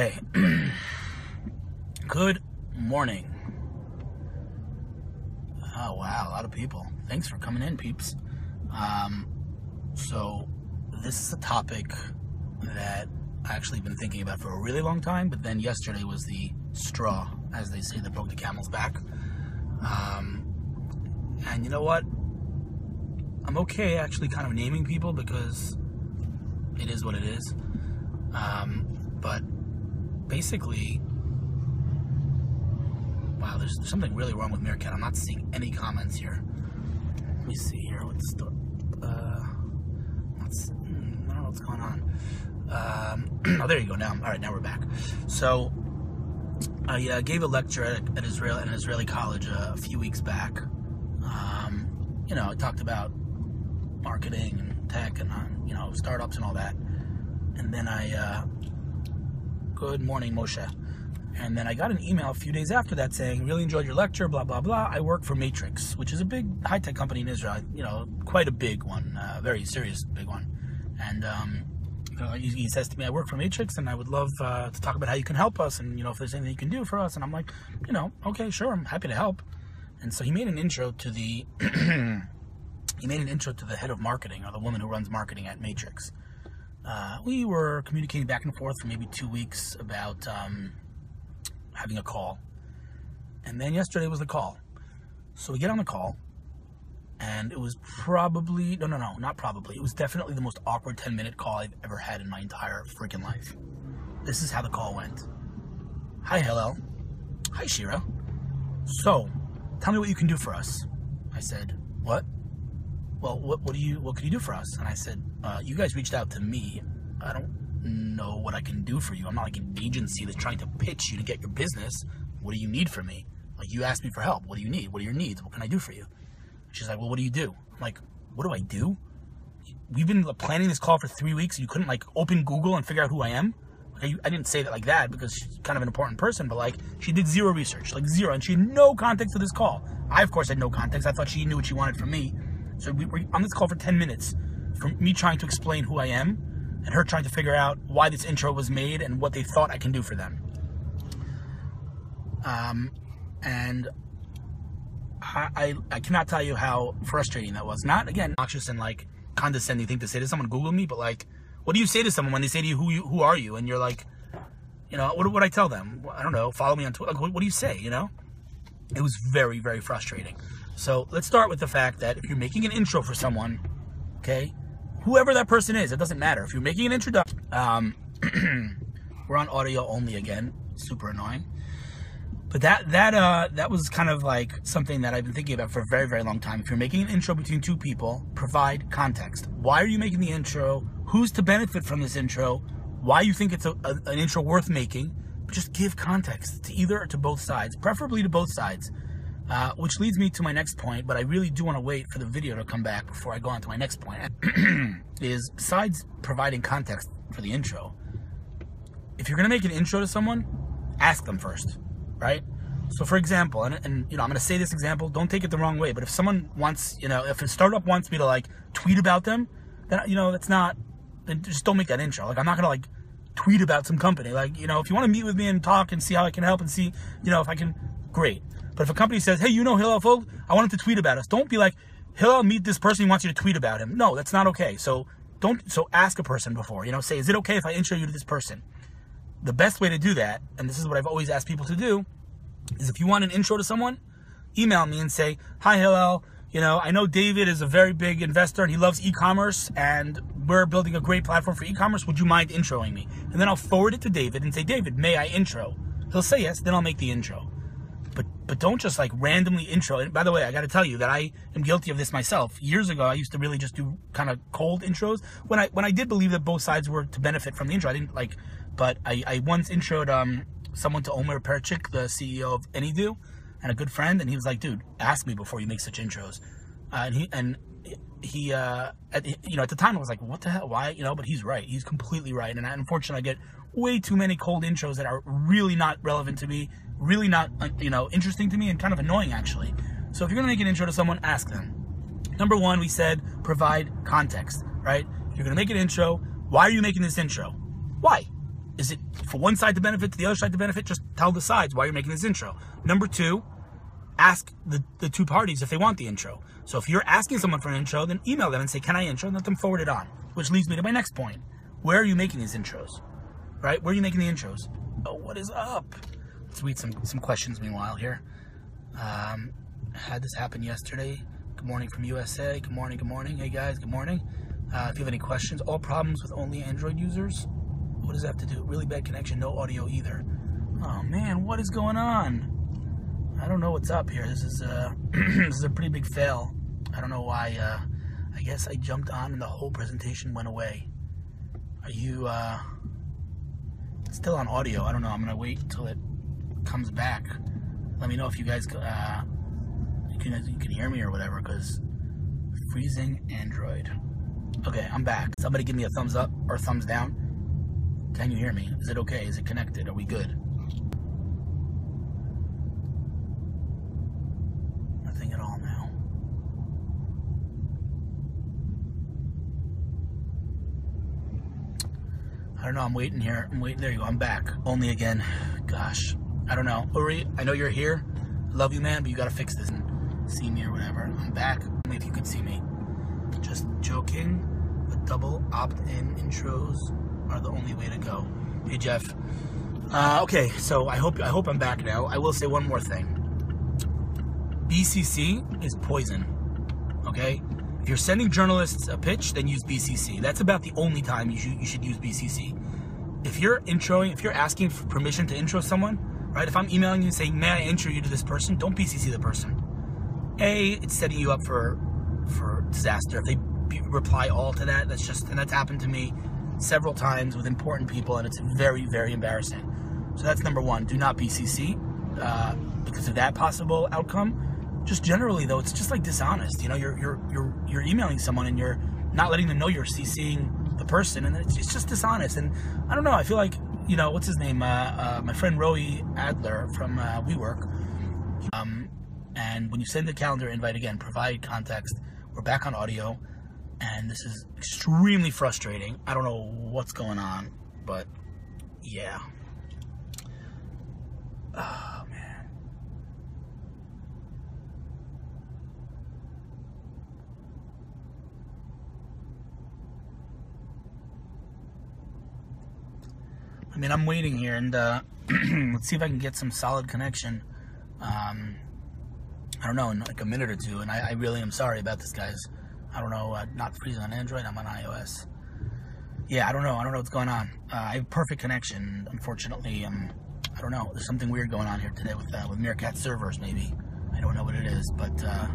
Hey, good morning. Oh wow, a lot of people. Thanks for coming in, peeps. Um, so this is a topic that I actually been thinking about for a really long time, but then yesterday was the straw, as they say, that broke the camel's back. Um, and you know what? I'm okay actually kind of naming people because it is what it is. Um, but basically, wow, there's, something really wrong with Meerkat. I'm not seeing any comments here. Let me see here. What's the, uh, what's, hmm, I don't know what's going on. Um, oh, there you go. Now, all right, now we're back. So, I uh, gave a lecture at, at Israel at an Israeli college uh, a few weeks back. Um, you know, I talked about marketing and tech and uh, you know startups and all that. And then I, uh, good morning, Moshe. And then I got an email a few days after that saying, really enjoyed your lecture, blah, blah, blah. I work for Matrix, which is a big high tech company in Israel, you know, quite a big one, uh, very serious big one. And um, he, he, says to me, I work for Matrix and I would love uh, to talk about how you can help us and, you know, if there's anything you can do for us. And I'm like, you know, okay, sure, I'm happy to help. And so he made an intro to the, he made an intro to the head of marketing or the woman who runs marketing at Matrix uh, we were communicating back and forth for maybe two weeks about um, having a call. And then yesterday was the call. So we get on the call, and it was probably, no, no, no, not probably. It was definitely the most awkward 10 minute call I've ever had in my entire freaking life. This is how the call went Hi, Hillel. Hi, Shira. So, tell me what you can do for us. I said, What? Well, what, what do you, what can you do for us? And I said, uh, you guys reached out to me. I don't know what I can do for you. I'm not like an agency that's trying to pitch you to get your business. What do you need from me? Like you asked me for help. What do you need? What are your needs? What can I do for you? She's like, well, what do you do? I'm like, what do I do? We've been planning this call for three weeks. You couldn't like open Google and figure out who I am. I didn't say that like that because she's kind of an important person, but like she did zero research, like zero, and she had no context for this call. I of course had no context. I thought she knew what she wanted from me. So we were on this call for 10 minutes from me trying to explain who I am and her trying to figure out why this intro was made and what they thought I can do for them. Um, and I, I, I cannot tell you how frustrating that was. Not again noxious and like condescending thing to say to someone. Google me, but like, what do you say to someone when they say to you, "Who you, who are you?" And you're like, you know, what would I tell them? I don't know. Follow me on Twitter. Like, what, what do you say? You know, it was very very frustrating. So let's start with the fact that if you're making an intro for someone, okay, whoever that person is, it doesn't matter. If you're making an introduction, um, we're on audio only again, super annoying. But that that uh that was kind of like something that I've been thinking about for a very very long time. If you're making an intro between two people, provide context. Why are you making the intro? Who's to benefit from this intro? Why you think it's a, a, an intro worth making? But just give context to either or to both sides, preferably to both sides. Uh, which leads me to my next point, but I really do want to wait for the video to come back before I go on to my next point. is besides providing context for the intro, if you're going to make an intro to someone, ask them first, right? So, for example, and, and you know, I'm going to say this example, don't take it the wrong way, but if someone wants, you know, if a startup wants me to like tweet about them, then, you know, that's not, then just don't make that intro. Like, I'm not going to like tweet about some company. Like, you know, if you want to meet with me and talk and see how I can help and see, you know, if I can, great. But if a company says, hey, you know Hillel Fuld, I want him to tweet about us, don't be like, Hillel, meet this person, he wants you to tweet about him. No, that's not okay. So don't, so ask a person before, you know, say, is it okay if I intro you to this person? The best way to do that, and this is what I've always asked people to do, is if you want an intro to someone, email me and say, hi Hillel, you know, I know David is a very big investor and he loves e-commerce and we're building a great platform for e-commerce. Would you mind introing me? And then I'll forward it to David and say, David, may I intro? He'll say yes, then I'll make the intro but but don't just like randomly intro. And by the way, I got to tell you that I am guilty of this myself. Years ago, I used to really just do kind of cold intros when I when I did believe that both sides were to benefit from the intro. I didn't like, but I, I once introed um someone to Omer Perchik, the CEO of Any.do, and a good friend, and he was like, "Dude, ask me before you make such intros." Uh, and he and he uh at, you know at the time I was like, "What the hell? Why?" You know, but he's right. He's completely right. And I, unfortunately, I get way too many cold intros that are really not relevant to me really not, you know, interesting to me and kind of annoying actually. So if you're to make an intro to someone, ask them. Number one, we said provide context, right? If you're to make an intro, why are you making this intro? Why? Is it for one side to benefit, to the other side to benefit? Just tell the sides why you're making this intro. Number two, ask the, the two parties if they want the intro. So if you're asking someone for an intro, then email them and say, can I intro? And let them forward it on. Which leads me to my next point. Where are you making these intros? Right? Where are you making the intros? Oh, what is up? Read some, some questions meanwhile here. Um, had this happen yesterday. Good morning from USA. Good morning, good morning. Hey guys, good morning. Uh, if you have any questions, all problems with only Android users? What does that have to do? Really bad connection, no audio either. Oh man, what is going on? I don't know what's up here. This is a this is a pretty big fail. I don't know why. Uh, I guess I jumped on and the whole presentation went away. Are you uh, still on audio? I don't know. I'm gonna wait until it comes back. Let me know if you guys uh, you can you can hear me or whatever. Cause freezing Android. Okay, I'm back. Somebody give me a thumbs up or thumbs down. Can you hear me? Is it okay? Is it connected? Are we good? Nothing at all now. I don't know. I'm waiting here. I'm waiting. There you go. I'm back. Only again. Gosh. I don't know. Uri, I know you're here. love you, man, but you gotta fix this and see me or whatever. I'm back. If you could see me. Just joking. But double opt-in intros are the only way to go. Hey Jeff. Uh, okay, so I hope I hope I'm back now. I will say one more thing. BCC is poison. Okay, if you're sending journalists a pitch, then use BCC. That's about the only time you should you should use BCC. If you're introing, if you're asking for permission to intro someone, right? If I'm emailing you saying, "May I intro you to this person?" Don't BCC the person. A, it's setting you up for for disaster. If they reply all to that, that's just and that's happened to me several times with important people, and it's very, very embarrassing. So that's number one. Do not BCC uh, because of that possible outcome. Just generally, though, it's just like dishonest. You know, you're you're you're you're emailing someone and you're not letting them know you're CCing the person, and it's, it's just dishonest. And I don't know. I feel like you know what's his name? Uh, uh, my friend Roy Adler from uh, WeWork. Um, and when you send the calendar invite again, provide context. We're back on audio and this is extremely frustrating. I don't know what's going on, but yeah. Oh man. I mean, I'm waiting here, and uh, let's see if I can get some solid connection. Um, I don't know, in like a minute or two, and I, I really am sorry about this, guys. I don't know, uh, not freezing on Android, I'm on iOS. Yeah, I don't know. I don't know what's going on. Uh, I have perfect connection. Unfortunately, um, I don't know. There's something weird going on here today with uh, with Meerkat servers, maybe. I don't know what it is, but uh,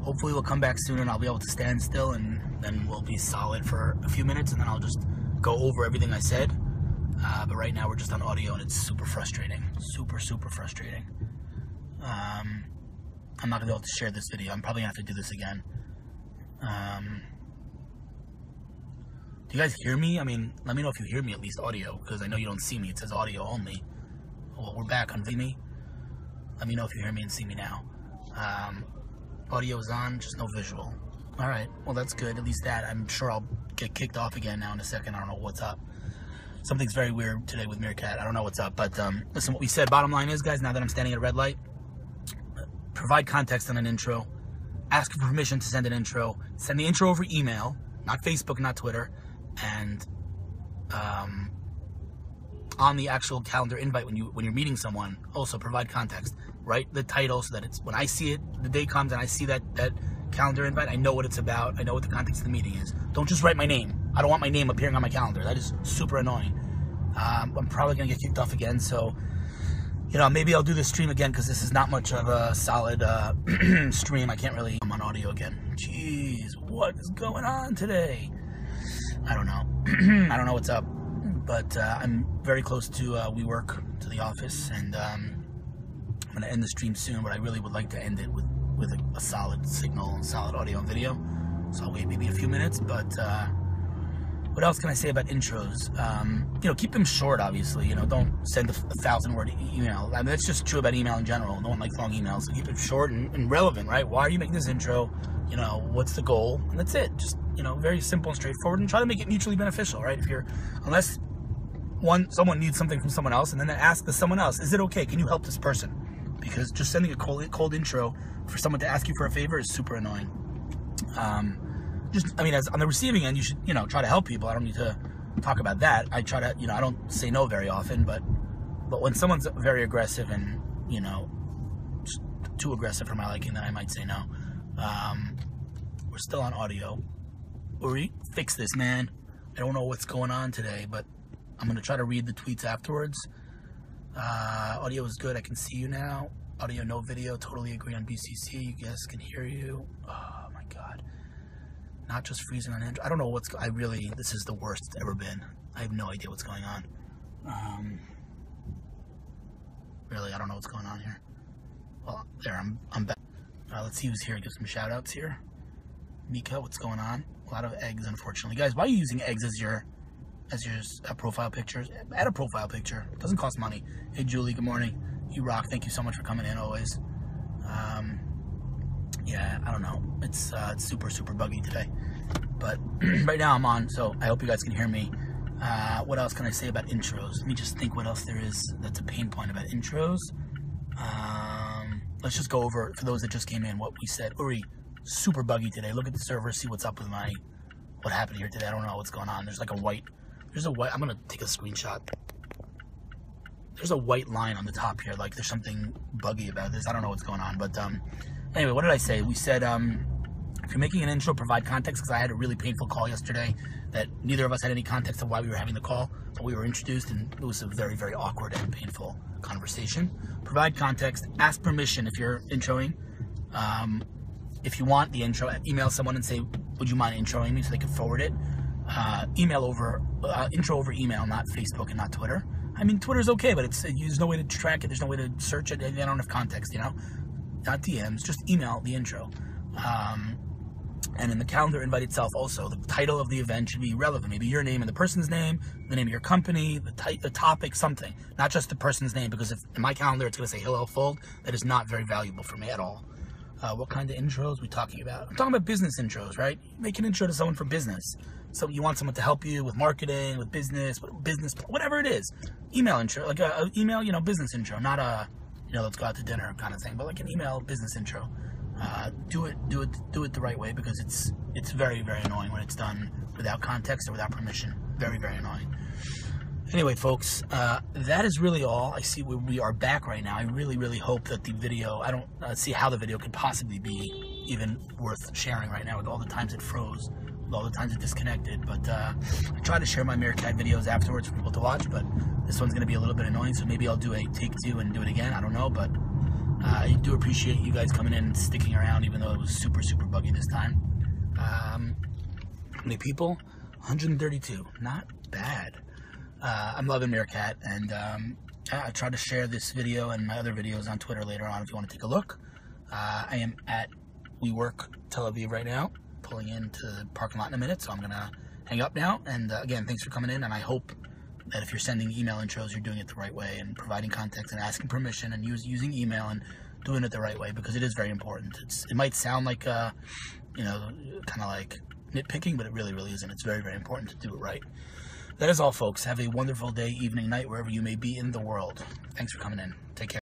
hopefully we'll come back soon and I'll be able to stand still and then we'll be solid for a few minutes and then I'll just go over everything I said. Uh, but right now we're just on audio and it's super frustrating. Super, super frustrating. Um, I'm not to be able to share this video. I'm probably to have to do this again. Um, do you guys hear me? I mean, let me know if you hear me at least audio, because I know you don't see me. It says audio only. Well, we're back on me. Let me know if you hear me and see me now. Um, audio is on, just no visual. All right, well that's good. At least that. I'm sure I'll get kicked off again now in a second. I don't know what's up. Something's very weird today with Meerkat. I don't know what's up, but um, listen, what we said. Bottom line is, guys, now that I'm standing at a red light, provide context on an intro ask for permission to send an intro. Send the intro over email, not Facebook, not Twitter, and um, on the actual calendar invite when you when you're meeting someone, also provide context. Write the title so that it's when I see it, the day comes and I see that that calendar invite, I know what it's about. I know what the context of the meeting is. Don't just write my name. I don't want my name appearing on my calendar. That is super annoying. Um, I'm probably gonna get kicked off again, so you know, maybe I'll do this stream again because this is not much of a solid uh, stream. I can't really. I'm on audio again. Jeez, what is going on today? I don't know. I don't know what's up, but uh, I'm very close to uh, WeWork to the office, and um, I'm gonna end the stream soon. But I really would like to end it with with a, a solid signal and solid audio and video. So I'll wait maybe a few minutes, but. Uh, what else can I say about intros? Um, you know, keep them short, obviously. You know, don't send a, a thousand word email. I mean, that's just true about email in general. No one likes long emails. So keep it short and, and, relevant, right? Why are you making this intro? You know, what's the goal? And that's it. Just, you know, very simple and straightforward and try to make it mutually beneficial, right? If you're, unless one someone needs something from someone else, and then ask the someone else, "Is it okay? Can you help this person?" Because just sending a cold cold intro for someone to ask you for a favor is super annoying. Um, just I mean, as on the receiving end, you should you know try to help people. I don't need to talk about that. I try to you know I don't say no very often, but but when someone's very aggressive and you know too aggressive for my liking, then I might say no. Um, we're still on audio. Uri, fix this, man. I don't know what's going on today, but I'm gonna try to read the tweets afterwards. Uh, audio is good. I can see you now. Audio, no video. Totally agree on BCC. You guys can hear you. Oh my god. Not just freezing on Android. I don't know what's. I really. This is the worst it's ever been. I have no idea what's going on. Um, really, I don't know what's going on here. Well, there. I'm. I'm back. Uh, let's see who's here. Give some shout outs here. Mika, what's going on? A lot of eggs, unfortunately. Guys, why are you using eggs as your as your uh, profile pictures? Add a profile picture. It doesn't cost money. Hey, Julie, good morning. You rock. Thank you so much for coming in always. Um, yeah, I don't know. It's, uh, it's super, super buggy today. But right now I'm on, so I hope you guys can hear me. Uh, what else can I say about intros? Let me just think what else there is that's a pain point about intros. Um, let's just go over, for those that just came in, what we said. Uri, super buggy today. Look at the server, see what's up with my, what happened here today. I don't know what's going on. There's like a white, there's a white, I'm going to take a screenshot. There's a white line on the top here. Like there's something buggy about this. I don't know what's going on. But um, anyway, what did I say? We said um, if you're making an intro, provide context because I had a really painful call yesterday that neither of us had any context of why we were having the call, but we were introduced and it was a very, very awkward and painful conversation. Provide context, ask permission if you're introing. Um, if you want the intro, email someone and say, would you mind introing me so they can forward it. Uh, email over, uh, intro over email, not Facebook and not Twitter. I mean, Twitter's okay, but it's there's no way to track it. There's no way to search it. They don't have context, you know. DMs, just email the intro. Um, and in the calendar invite itself, also the title of the event should be relevant. Maybe your name and the person's name, the name of your company, the the topic, something. Not just the person's name, because if in my calendar it's going to say Hillel Fuld, that is not very valuable for me at all. Uh, what kind of intros we talking about? I'm talking about business intros, right? Make an intro to someone for business. So you want someone to help you with marketing, with business, business, whatever it is. Email intro, like a, a email, you know, business intro, not a, you know, let's go out to dinner kind of thing, but like an email business intro. Uh, do it, do it, do it the right way because it's it's very very annoying when it's done without context or without permission. Very very annoying. Anyway, folks, uh, that is really all. I see we, we are back right now. I really, really hope that the video, I don't uh, see how the video could possibly be even worth sharing right now with all the times it froze, with all the times it disconnected. But uh, I try to share my Meerkat videos afterwards for people to watch, but this one's going to be a little bit annoying, so maybe I'll do a take two and do it again. I don't know, but uh, I do appreciate you guys coming in and sticking around, even though it was super, super buggy this time. Um, many people? 132. Not bad. Uh, I'm loving Meerkat, and um, I try to share this video and my other videos on Twitter later on if you want to take a look. Uh, I am at WeWork Tel Aviv right now, pulling into the parking lot in a minute, so I'm going to hang up now. And uh, again, thanks for coming in, and I hope that if you're sending email intros, you're doing it the right way and providing context and asking permission and use, using email and doing it the right way because it is very important. It's, it might sound like, uh, you know, kind of like nitpicking, but it really, really isn't. It's very, very important to do it right. That is all, folks. Have a wonderful day, evening, night, wherever you may be in the world. Thanks for coming in. Take care.